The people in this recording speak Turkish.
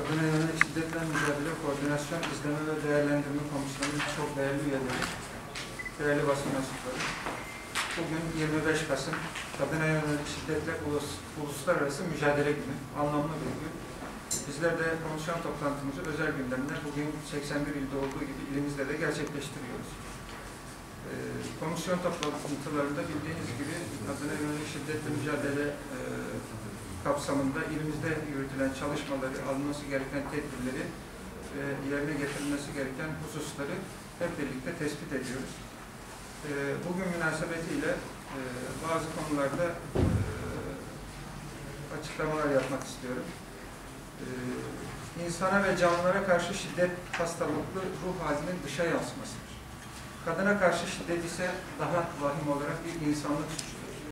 Kadına yönelik şiddetle mücadele koordinasyon, izleme ve değerlendirme komisyonunun çok değerli üyeleri, değerli basın mensupları. Bugün 25 Kasım Kadına yönelik şiddetle ulus, uluslararası mücadele günü. Anlamlı bir gün. Bizler de komisyon toplantımızı özel gündemde bugün 81 ilde olduğu gibi ilimizde de gerçekleştiriyoruz. Ee, komisyon toplantılarında bildiğiniz gibi kadına yönelik şiddetle mücadele e, kapsamında ilimizde yürütülen çalışmaları, alınması gereken tedbirleri ve yerine getirilmesi gereken hususları hep birlikte tespit ediyoruz. Ee, Bugün münasebetiyle e, bazı konularda e, açıklamalar yapmak istiyorum. Ee, İnsana ve canlılara karşı şiddet hastalıklı ruh halinin dışa yansımasıdır. Kadına karşı şiddet ise daha vahim olarak bir insanlık suçudur.